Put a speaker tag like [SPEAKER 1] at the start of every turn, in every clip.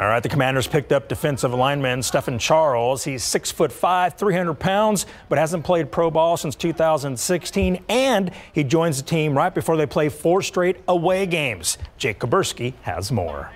[SPEAKER 1] All right, the Commanders picked up defensive lineman Stefan Charles. He's six foot five, 300 pounds, but hasn't played pro ball since 2016. And he joins the team right before they play four straight away games. Jake Kuberski has more.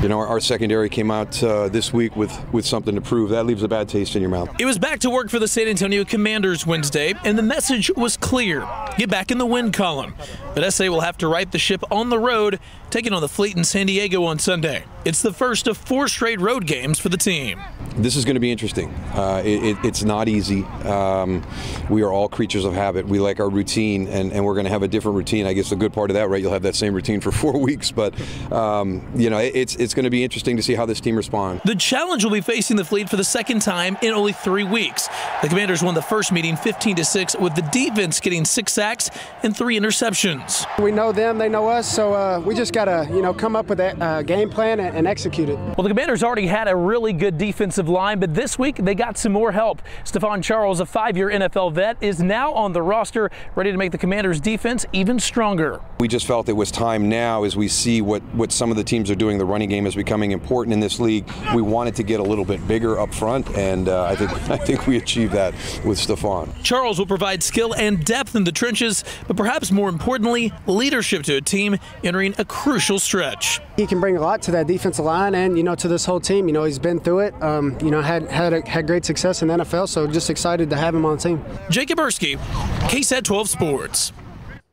[SPEAKER 2] You know, our, our secondary came out uh, this week with, with something to prove. That leaves a bad taste in your mouth.
[SPEAKER 3] It was back to work for the San Antonio Commanders Wednesday, and the message was clear get back in the win column. But SA will have to right the ship on the road, taking on the Fleet in San Diego on Sunday. It's the first of four straight road games for the team.
[SPEAKER 2] This is going to be interesting. Uh, it, it, it's not easy. Um, we are all creatures of habit. We like our routine, and, and we're going to have a different routine. I guess the good part of that, right? You'll have that same routine for four weeks, but um, you know, it, it's it's going to be interesting to see how this team responds.
[SPEAKER 3] The challenge will be facing the Fleet for the second time in only three weeks. The Commanders won the first meeting 15 to six, with the defense getting six sacks and three interceptions.
[SPEAKER 4] We know them, they know us, so uh, we just got to you know come up with a uh, game plan and, and execute it.
[SPEAKER 3] Well, the Commanders already had a really good defensive line, but this week they got some more help. Stefan Charles, a five-year NFL vet, is now on the roster, ready to make the Commanders' defense even stronger.
[SPEAKER 2] We just felt it was time now, as we see what what some of the teams are doing. The running game is becoming important in this league. We wanted to get a little bit bigger up front, and uh, I think I think we achieved that with Stephon.
[SPEAKER 3] Charles will provide skill and depth in the trenches, but perhaps more importantly, leadership to a team entering a crucial stretch.
[SPEAKER 4] He can bring a lot to that defensive line, and you know to this whole team. You know he's been through it. Um, you know had had a, had great success in the NFL, so just excited to have him on the team.
[SPEAKER 3] Jake Kuberski, KSAT 12 Sports.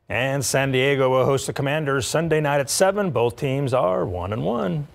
[SPEAKER 1] And San Diego will host the Commanders Sunday night at 7. Both teams are 1 and 1.